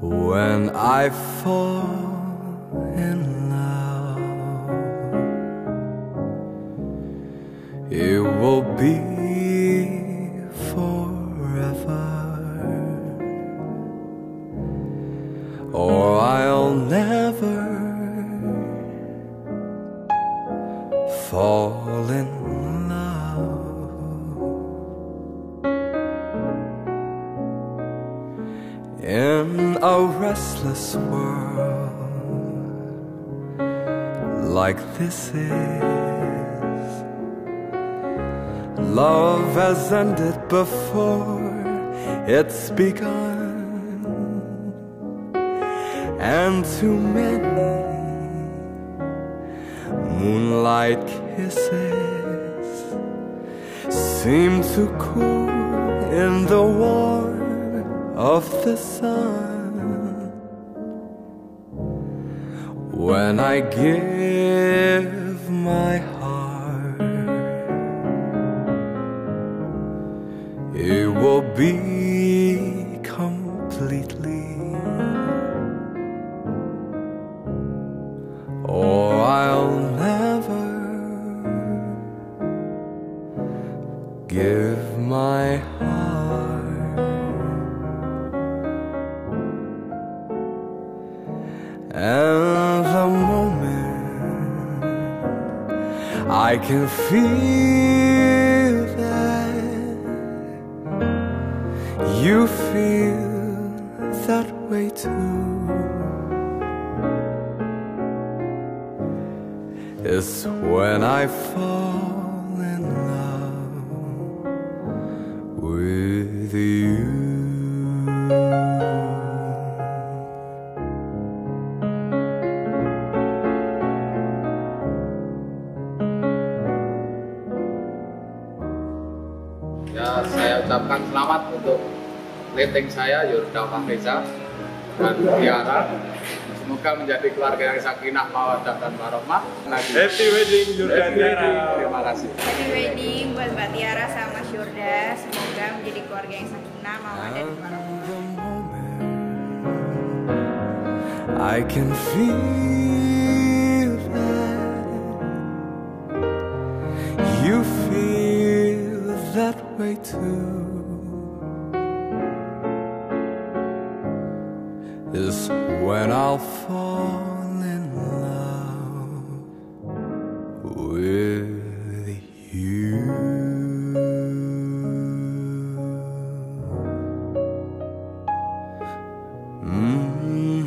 When I fall or I'll never fall in love. In a restless world like this is, love has ended before it's begun, and too many moonlight kisses seem to cool in the warmth of the sun. When I give my heart, it will be completely, give my heart. And the moment I can feel that you feel that way too is when I fall Ucapkan selamat untuk letting saya Yurda Fahreza dan Tiara. Semoga menjadi keluarga yang sakinah, mawaddah dan warohmah. Lagi. Happy wedding Yurda Tiara. Terima kasih. Happy wedding buat Mbak Tiara sama Mas Yurda. Semoga menjadi keluarga yang sakinah, mawaddah dan warahmah. I can feel that way too. Is when I'll fall in love with you. Mm.